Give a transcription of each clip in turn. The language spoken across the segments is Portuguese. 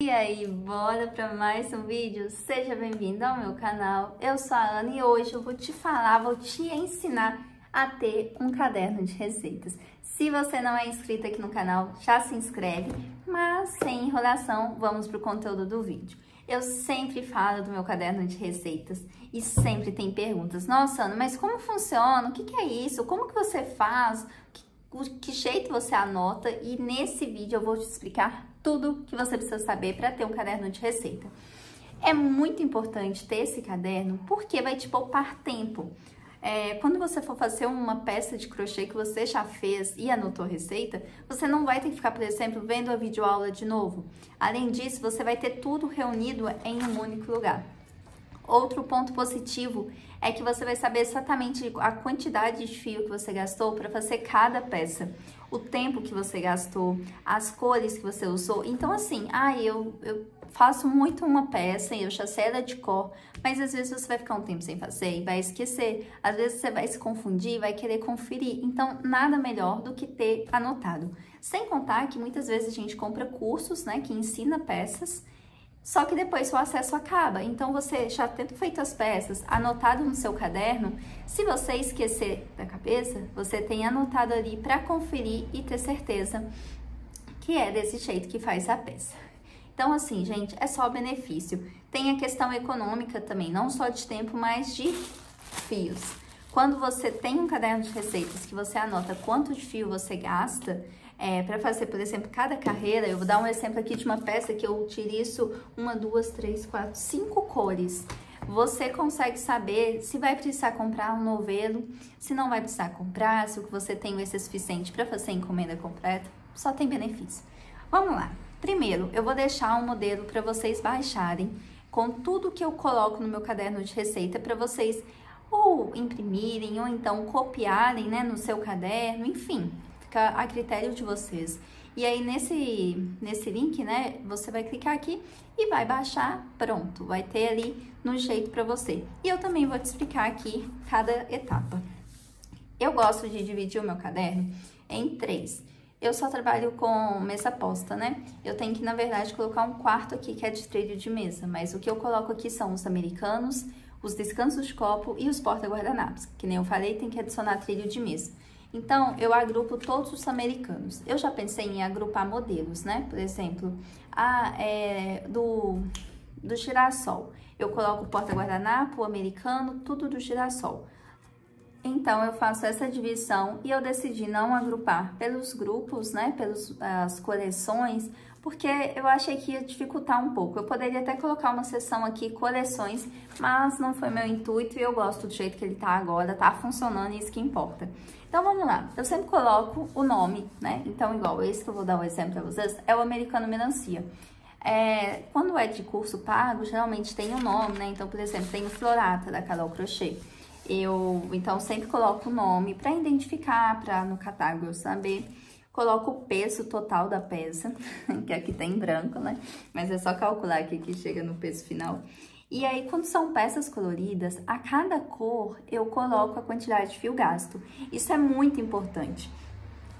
E aí, bora para mais um vídeo? Seja bem-vindo ao meu canal. Eu sou a Ana e hoje eu vou te falar, vou te ensinar a ter um caderno de receitas. Se você não é inscrito aqui no canal, já se inscreve, mas sem enrolação, vamos para o conteúdo do vídeo. Eu sempre falo do meu caderno de receitas e sempre tem perguntas. Nossa, Ana, mas como funciona? O que, que é isso? Como que você faz? Que, que jeito você anota? E nesse vídeo eu vou te explicar tudo que você precisa saber para ter um caderno de receita. É muito importante ter esse caderno porque vai te poupar tempo. É, quando você for fazer uma peça de crochê que você já fez e anotou receita, você não vai ter que ficar, por exemplo, vendo a videoaula de novo. Além disso, você vai ter tudo reunido em um único lugar. Outro ponto positivo é que você vai saber exatamente a quantidade de fio que você gastou para fazer cada peça, o tempo que você gastou, as cores que você usou. Então, assim, ah, eu, eu faço muito uma peça e eu já sei ela de cor, mas às vezes você vai ficar um tempo sem fazer e vai esquecer. Às vezes você vai se confundir e vai querer conferir. Então, nada melhor do que ter anotado. Sem contar que muitas vezes a gente compra cursos, né, que ensina peças só que depois o acesso acaba. Então, você já tendo feito as peças, anotado no seu caderno, se você esquecer da cabeça, você tem anotado ali para conferir e ter certeza que é desse jeito que faz a peça. Então, assim, gente, é só benefício. Tem a questão econômica também, não só de tempo, mas de fios. Quando você tem um caderno de receitas que você anota quanto de fio você gasta, é, para fazer, por exemplo, cada carreira, eu vou dar um exemplo aqui de uma peça que eu utilizo uma, duas, três, quatro, cinco cores. Você consegue saber se vai precisar comprar um novelo, se não vai precisar comprar, se o que você tem vai ser suficiente para fazer a encomenda completa. Só tem benefício. Vamos lá. Primeiro, eu vou deixar um modelo para vocês baixarem com tudo que eu coloco no meu caderno de receita para vocês ou imprimirem ou então copiarem né, no seu caderno, enfim, fica a critério de vocês. E aí, nesse, nesse link, né, você vai clicar aqui e vai baixar, pronto, vai ter ali no jeito para você. E eu também vou te explicar aqui cada etapa. Eu gosto de dividir o meu caderno em três. Eu só trabalho com mesa posta, né? Eu tenho que, na verdade, colocar um quarto aqui que é de trilho de mesa, mas o que eu coloco aqui são os americanos, os descansos de copo e os porta-guardanapos. Que nem eu falei, tem que adicionar trilho de mesa. Então, eu agrupo todos os americanos. Eu já pensei em agrupar modelos, né? Por exemplo, a, é, do, do girassol. Eu coloco o porta-guardanapo, o americano, tudo do girassol. Então, eu faço essa divisão e eu decidi não agrupar pelos grupos, né, pelas coleções, porque eu achei que ia dificultar um pouco. Eu poderia até colocar uma seção aqui, coleções, mas não foi meu intuito e eu gosto do jeito que ele tá agora, tá funcionando e isso que importa. Então, vamos lá. Eu sempre coloco o nome, né? Então, igual esse que eu vou dar um exemplo pra vocês, é o Americano Melancia. É, quando é de curso pago, geralmente tem o um nome, né? Então, por exemplo, tem o Florata, da Carol Crochê. Eu, então, sempre coloco o nome para identificar, para no catálogo eu saber. Coloco o peso total da peça, que aqui tem em branco, né? Mas é só calcular aqui que chega no peso final. E aí, quando são peças coloridas, a cada cor eu coloco a quantidade de fio gasto. Isso é muito importante.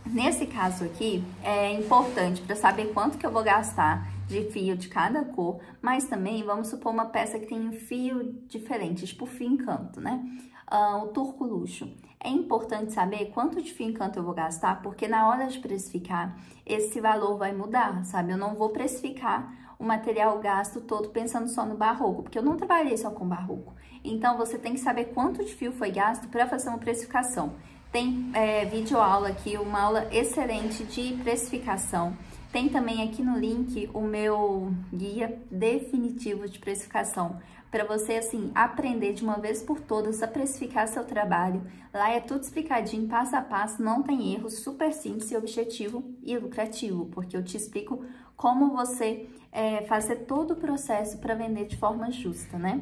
Nesse caso aqui, é importante para saber quanto que eu vou gastar de fio de cada cor, mas também vamos supor uma peça que tem um fio diferente, tipo fio encanto, né? Uh, o turco luxo. É importante saber quanto de fio encanto eu vou gastar, porque na hora de precificar, esse valor vai mudar, sabe? Eu não vou precificar o material gasto todo pensando só no barroco, porque eu não trabalhei só com barroco. Então, você tem que saber quanto de fio foi gasto para fazer uma precificação. Tem é, vídeo aula aqui, uma aula excelente de precificação. Tem também aqui no link o meu guia definitivo de precificação, para você, assim, aprender de uma vez por todas a precificar seu trabalho. Lá é tudo explicadinho, passo a passo, não tem erro, super simples e objetivo e lucrativo, porque eu te explico como você é, fazer todo o processo para vender de forma justa, né?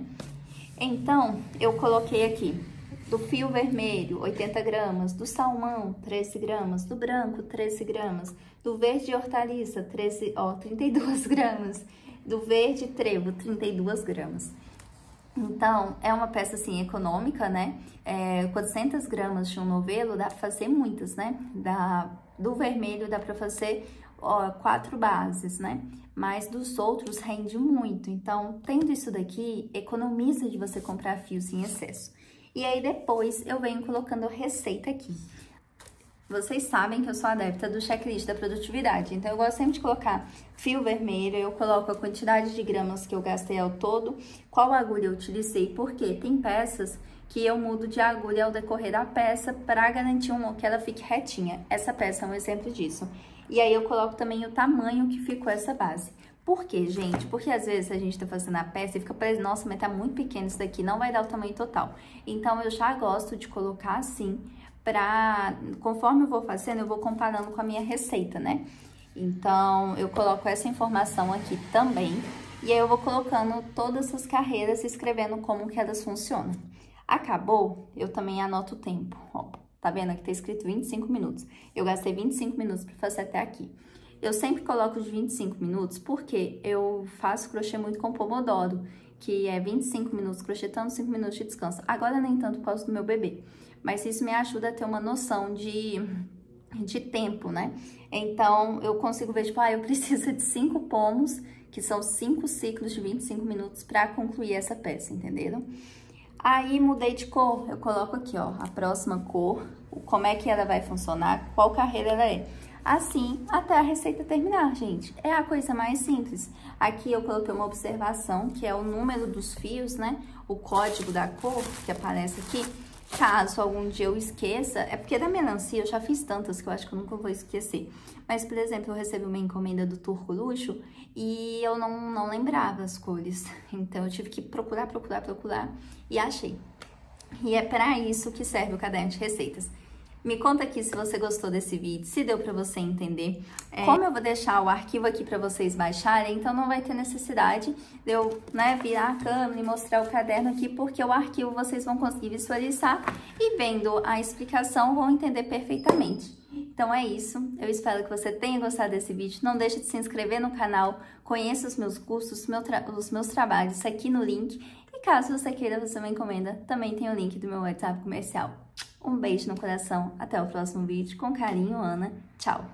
Então, eu coloquei aqui do fio vermelho, 80 gramas, do salmão, 13 gramas, do branco, 13 gramas, do verde hortaliça, 13, ó, 32 gramas, do verde trevo, 32 gramas. Então, é uma peça, assim, econômica, né? É, 400 gramas de um novelo dá pra fazer muitas, né? Dá, do vermelho dá pra fazer ó, quatro bases, né? Mas dos outros rende muito. Então, tendo isso daqui, economiza de você comprar fios em excesso. E aí, depois, eu venho colocando receita aqui. Vocês sabem que eu sou adepta do checklist da produtividade, então eu gosto sempre de colocar fio vermelho, eu coloco a quantidade de gramas que eu gastei ao todo, qual agulha eu utilizei, porque tem peças que eu mudo de agulha ao decorrer da peça para garantir um, que ela fique retinha. Essa peça é um exemplo disso. E aí eu coloco também o tamanho que ficou essa base. Por quê, gente? Porque às vezes a gente tá fazendo a peça e fica parecendo, nossa, mas tá muito pequeno isso daqui, não vai dar o tamanho total. Então eu já gosto de colocar assim, pra, conforme eu vou fazendo, eu vou comparando com a minha receita, né? Então eu coloco essa informação aqui também. E aí eu vou colocando todas essas carreiras e escrevendo como que elas funcionam. Acabou, eu também anoto o tempo, ó. Tá vendo? Aqui tá escrito 25 minutos. Eu gastei 25 minutos para fazer até aqui. Eu sempre coloco os 25 minutos porque eu faço crochê muito com pomodoro, que é 25 minutos crochetando, 5 minutos de descanso. Agora nem tanto por causa do meu bebê, mas isso me ajuda a ter uma noção de, de tempo, né? Então, eu consigo ver, tipo, ah, eu preciso de 5 pomos, que são 5 ciclos de 25 minutos para concluir essa peça, entenderam? Aí mudei de cor, eu coloco aqui, ó, a próxima cor, como é que ela vai funcionar, qual carreira ela é. Assim, até a receita terminar, gente. É a coisa mais simples. Aqui eu coloquei uma observação, que é o número dos fios, né? O código da cor que aparece aqui. Caso algum dia eu esqueça, é porque da melancia eu já fiz tantas que eu acho que eu nunca vou esquecer. Mas, por exemplo, eu recebi uma encomenda do Turco Luxo e eu não, não lembrava as cores. Então, eu tive que procurar, procurar, procurar e achei. E é para isso que serve o caderno de receitas. Me conta aqui se você gostou desse vídeo, se deu para você entender. É, como eu vou deixar o arquivo aqui para vocês baixarem, então não vai ter necessidade de eu né, virar a câmera e mostrar o caderno aqui, porque o arquivo vocês vão conseguir visualizar e vendo a explicação vão entender perfeitamente. Então é isso, eu espero que você tenha gostado desse vídeo. Não deixe de se inscrever no canal, conheça os meus cursos, meu os meus trabalhos aqui no link. E caso você queira fazer uma encomenda, também tem o link do meu WhatsApp comercial. Um beijo no coração, até o próximo vídeo. Com carinho, Ana. Tchau!